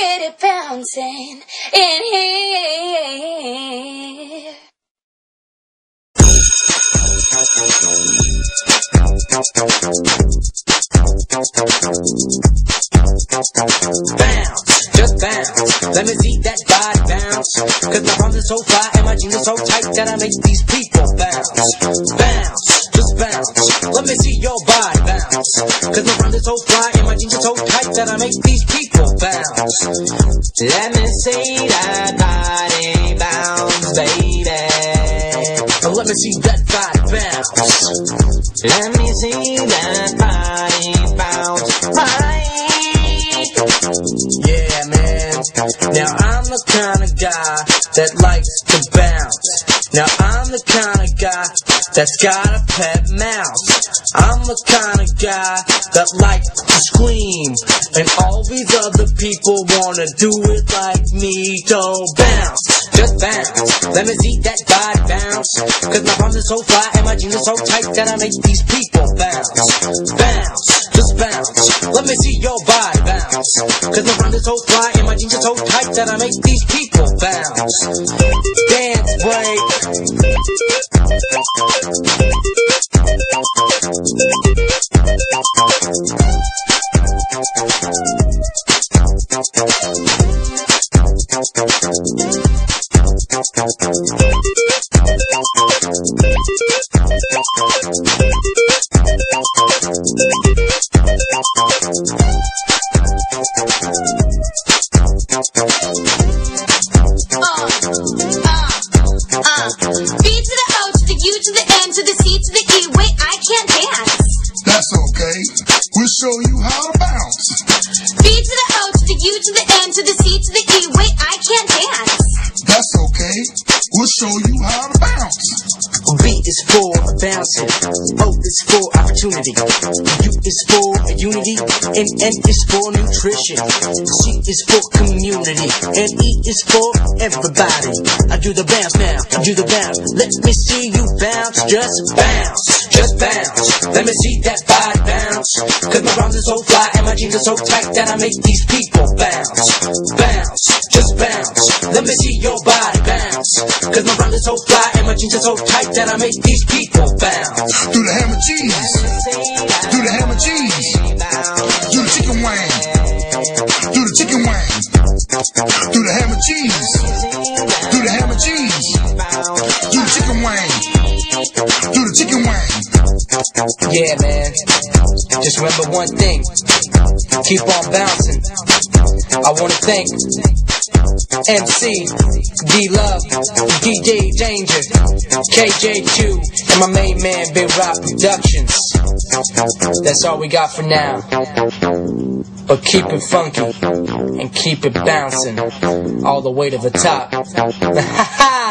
get it bouncing in here. Bounce, just bounce. Let me see that body bounce. Cause my arms are so fly and my jeans are so tight that I make these people bounce. Bounce, just bounce. Let me see your body bounce. Cause my arms are so fly and my jeans are so tight that I make these people bounce. Let me see that body bounce, baby. Oh, let me see that body bounce. Let me see that body bounce. Right. Yeah, man. Now I'm the kind of guy that likes to bounce. Now I'm the kind of that's got a pet mouse. I'm the kind of guy that likes to scream. And all these other people wanna do it like me. Don't bounce, just bounce. Let me see that body bounce. Cause my arms are so fly and my jeans are so tight that I make these people bounce. Bounce, just bounce. Let me see your body bounce. Cause my arms are so fly and my jeans are so tight that I make these people bounce. Dance break. Show you show you how to bounce. B is for bouncing. O is for opportunity. U is for unity. And N is for nutrition. C is for community. And E is for everybody. I do the bounce now. I do the bounce. Let me see you bounce. Just bounce. Just bounce. Let me see that body bounce. Cause my arms are so fly and my jeans are so tight that I make these people bounce. Bounce. Just bounce. Let me see your body. Cause my arms are so fly and my jeans are so tight that I make these people bounce. Do the hammer cheese. Do the hammer cheese. Do the chicken wing. Do the chicken wing. Do the hammer cheese. Do the hammer cheese. Do the chicken wing. Do the chicken wing. Yeah, man. Just remember one thing. Keep on bouncing. I wanna thank MC, D Love, DJ Danger, KJ2, and my main man, Big Rob Productions. That's all we got for now. But keep it funky and keep it bouncing all the way to the top.